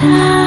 Ah.